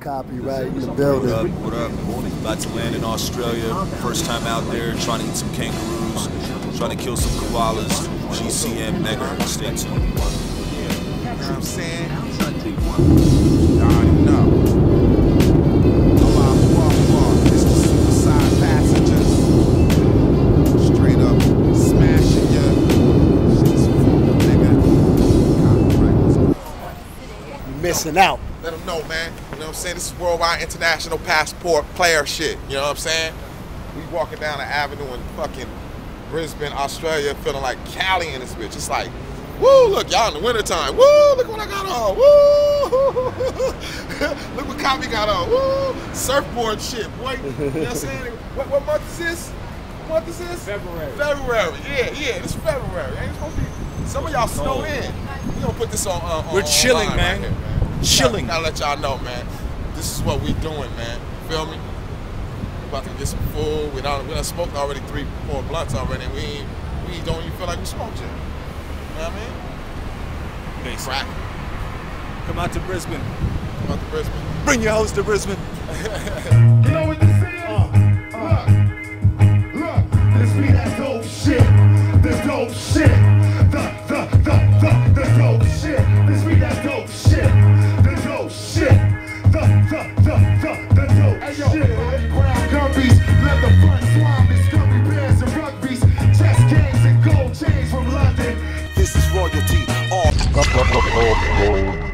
Copywrite in the What up? building. What up? About to land in Australia. First time out there, trying to eat some kangaroos, trying to kill some koalas. GCM mega. Stay tuned. Missing out. Let them know, man. You know what I'm saying? This is worldwide international passport player shit. You know what I'm saying? We walking down the avenue in fucking Brisbane, Australia, feeling like Cali in this bitch. It's like, woo, look, y'all in the wintertime. Woo, look what I got on. Woo! look what Copy got on. Woo! Surfboard shit, boy. You know what I'm saying? What, what month is this? What month is this? February. February. Yeah, yeah, it's February. Ain't supposed to be. Some of y'all snow in. We gonna put this on. Uh, on We're chilling, online man. Right here, man. Chilling. Gotta let y'all know, man. This is what we doing, man. Feel me? We about to get some food. We done, we done smoked already three, four blunts already. We ain't, we don't even feel like we smoked yet. You know what I mean? Basically. Crack. Come out to Brisbane. Come out to Brisbane. Bring your host to Brisbane. You know Pop, pop, pop, pop.